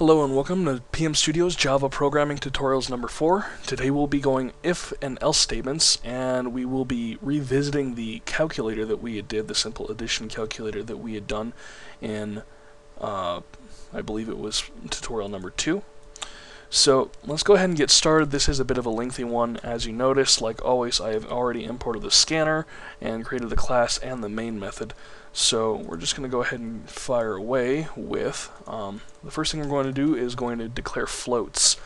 Hello and welcome to PM Studios Java Programming Tutorials number 4. Today we'll be going if and else statements and we will be revisiting the calculator that we did, the simple addition calculator that we had done in, uh, I believe it was tutorial number 2. So let's go ahead and get started. This is a bit of a lengthy one. As you notice, like always, I have already imported the scanner and created the class and the main method. So we're just going to go ahead and fire away with, um, the first thing we're going to do is going to declare floats.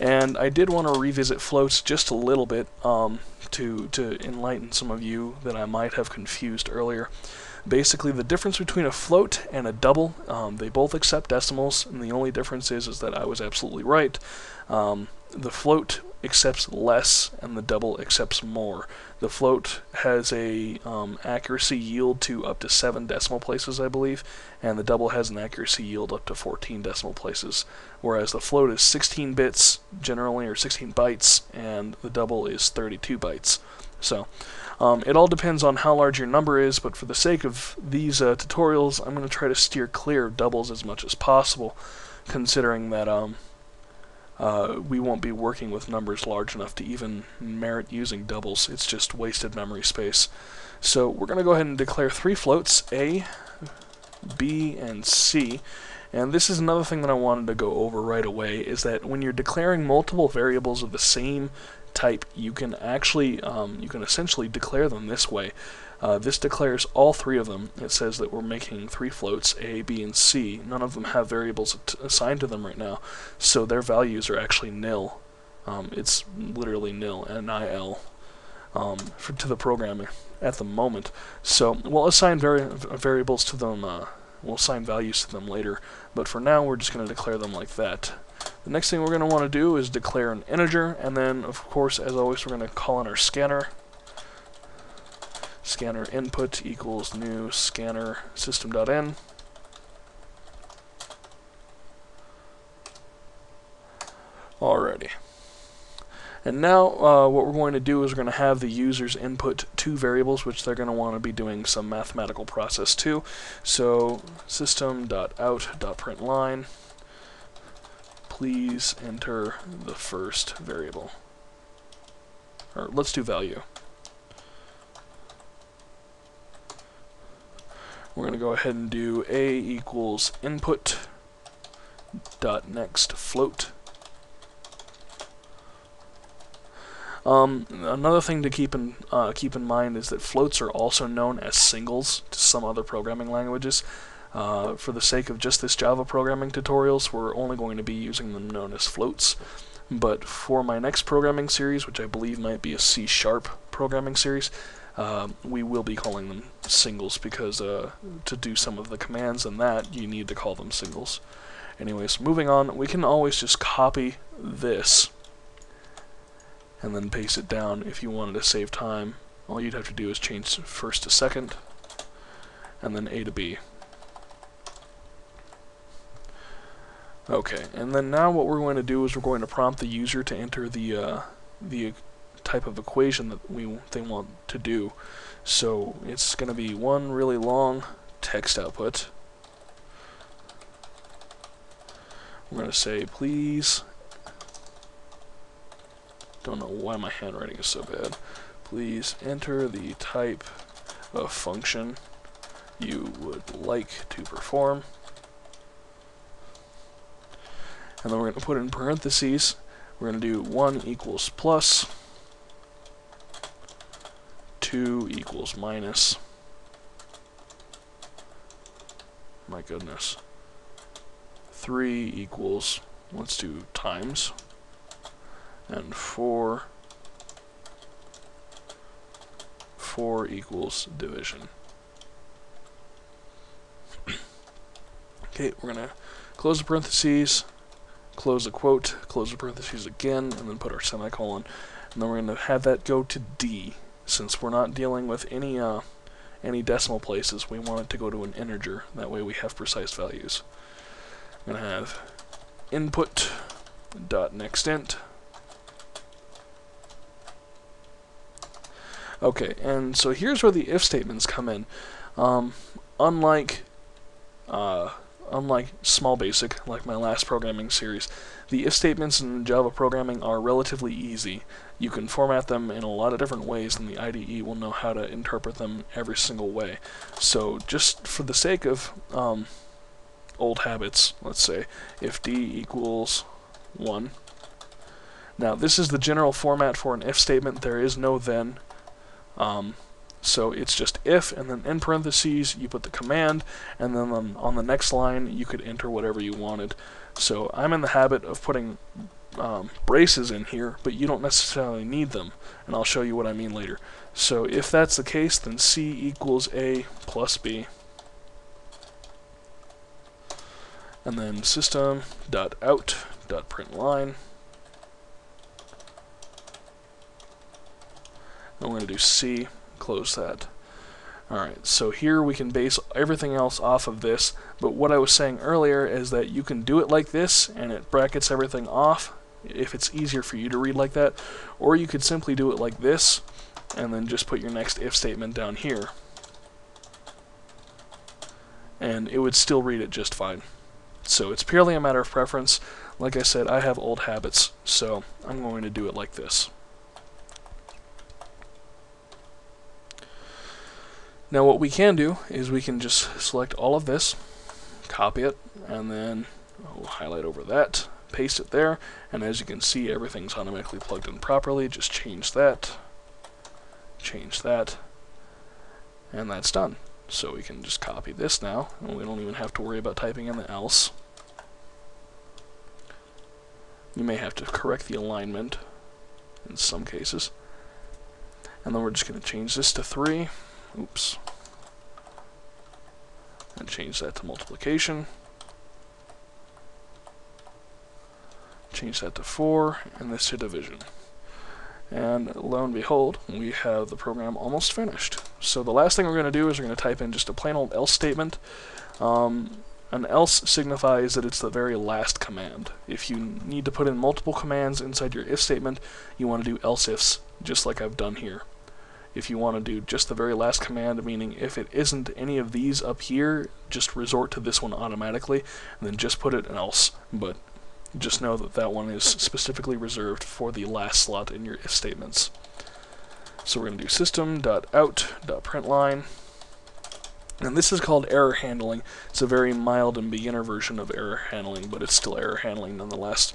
And I did want to revisit floats just a little bit um, to, to enlighten some of you that I might have confused earlier. Basically, the difference between a float and a double, um, they both accept decimals, and the only difference is, is that I was absolutely right. Um, the float accepts less, and the double accepts more. The float has a um, accuracy yield to up to 7 decimal places, I believe, and the double has an accuracy yield up to 14 decimal places, whereas the float is 16 bits generally, or 16 bytes, and the double is 32 bytes. So, um, it all depends on how large your number is, but for the sake of these uh, tutorials, I'm going to try to steer clear of doubles as much as possible, considering that um, uh, we won't be working with numbers large enough to even merit using doubles. It's just wasted memory space. So we're going to go ahead and declare three floats, A, B, and C. And this is another thing that I wanted to go over right away, is that when you're declaring multiple variables of the same type, you can actually, um, you can essentially declare them this way. Uh, this declares all three of them. It says that we're making three floats, A, B, and C. None of them have variables assigned to them right now, so their values are actually nil. Um, it's literally nil, N-I-L, um, for, to the program at the moment. So we'll assign vari variables to them, uh, we'll assign values to them later, but for now we're just going to declare them like that. The next thing we're going to want to do is declare an integer, and then, of course, as always, we're going to call in our scanner. Scanner input equals new scanner system.in. Alrighty. And now uh, what we're going to do is we're going to have the users input two variables which they're going to want to be doing some mathematical process to. So system.out.println please enter the first variable. Or let's do value. We're going to go ahead and do a equals input dot next float. Um, another thing to keep in uh, keep in mind is that floats are also known as singles to some other programming languages. Uh, for the sake of just this Java programming tutorials, we're only going to be using them known as floats. But for my next programming series, which I believe might be a C-sharp programming series, uh, we will be calling them singles because uh, to do some of the commands and that, you need to call them singles. Anyways, moving on, we can always just copy this and then paste it down if you wanted to save time. All you'd have to do is change first to second, and then A to B. Okay, and then now what we're going to do is we're going to prompt the user to enter the uh, the type of equation that we they want to do. So it's going to be one really long text output. We're going to say, please, don't know why my handwriting is so bad, please enter the type of function you would like to perform. And then we're going to put in parentheses, we're going to do 1 equals plus, 2 equals minus, my goodness, 3 equals, let's do times, and 4, 4 equals division. okay, we're going to close the parentheses, close the quote, close the parentheses again, and then put our semicolon. And then we're going to have that go to D. Since we're not dealing with any uh, any decimal places, we want it to go to an integer. That way we have precise values. I'm going to have input dot next int. Okay, and so here's where the if statements come in. Um, unlike uh, unlike small basic, like my last programming series, the if statements in Java programming are relatively easy. You can format them in a lot of different ways, and the IDE will know how to interpret them every single way. So just for the sake of um, old habits, let's say, if d equals 1. Now this is the general format for an if statement. There is no then. Um, so it's just if, and then in parentheses you put the command, and then on, on the next line you could enter whatever you wanted. So I'm in the habit of putting um, braces in here, but you don't necessarily need them, and I'll show you what I mean later. So if that's the case, then C equals A plus B. And then system dot out dot print line. I'm going to do C close that. Alright, so here we can base everything else off of this, but what I was saying earlier is that you can do it like this, and it brackets everything off, if it's easier for you to read like that, or you could simply do it like this, and then just put your next if statement down here. And it would still read it just fine. So it's purely a matter of preference. Like I said, I have old habits, so I'm going to do it like this. Now what we can do is we can just select all of this, copy it, and then we'll highlight over that, paste it there, and as you can see everything's automatically plugged in properly. Just change that, change that, and that's done. So we can just copy this now, and we don't even have to worry about typing in the else. You may have to correct the alignment in some cases. And then we're just going to change this to 3. Oops. And change that to multiplication. Change that to 4, and this to division. And lo and behold, we have the program almost finished. So the last thing we're going to do is we're going to type in just a plain old else statement. Um, an else signifies that it's the very last command. If you need to put in multiple commands inside your if statement, you want to do else ifs, just like I've done here if you want to do just the very last command, meaning if it isn't any of these up here, just resort to this one automatically, and then just put it else. But just know that that one is specifically reserved for the last slot in your if statements. So we're going to do system.out.println. And this is called error handling. It's a very mild and beginner version of error handling, but it's still error handling nonetheless.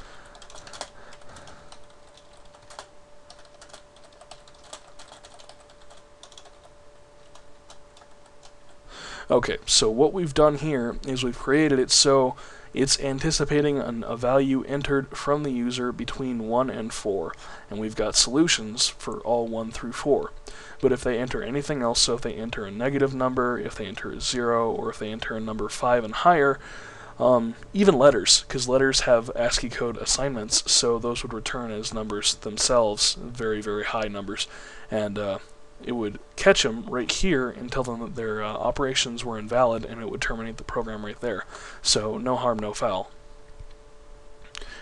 Okay, so what we've done here is we've created it so it's anticipating an, a value entered from the user between 1 and 4, and we've got solutions for all 1 through 4. But if they enter anything else, so if they enter a negative number, if they enter a 0, or if they enter a number 5 and higher, um, even letters, because letters have ASCII code assignments, so those would return as numbers themselves, very, very high numbers. And uh, it would catch them right here and tell them that their uh, operations were invalid and it would terminate the program right there. So no harm, no foul.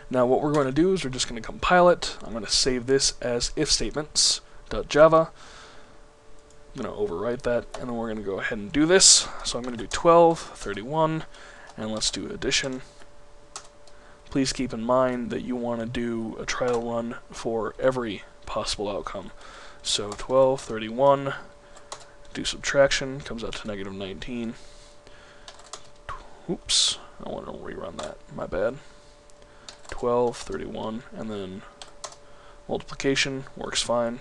Now what we're going to do is we're just going to compile it. I'm going to save this as if statements.java. I'm going to overwrite that and then we're going to go ahead and do this. So I'm going to do 12, 31, and let's do addition. Please keep in mind that you want to do a trial run for every possible outcome. So 12, 31, do subtraction, comes out to negative 19. Oops, I want to rerun that, my bad. 12, 31, and then multiplication works fine.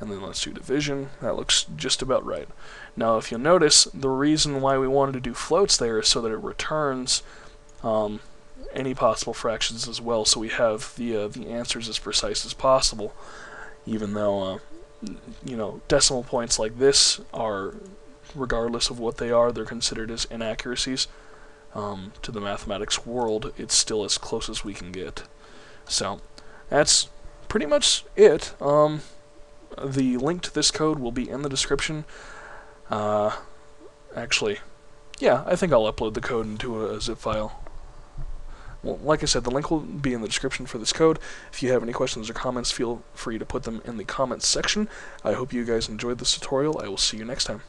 And then let's do division. That looks just about right. Now, if you'll notice, the reason why we wanted to do floats there is so that it returns um, any possible fractions as well, so we have the uh, the answers as precise as possible. Even though, uh, you know, decimal points like this are, regardless of what they are, they're considered as inaccuracies. Um, to the mathematics world, it's still as close as we can get. So, that's pretty much it. Um, the link to this code will be in the description. Uh, actually, yeah, I think I'll upload the code into a zip file. Well, like I said, the link will be in the description for this code. If you have any questions or comments, feel free to put them in the comments section. I hope you guys enjoyed this tutorial. I will see you next time.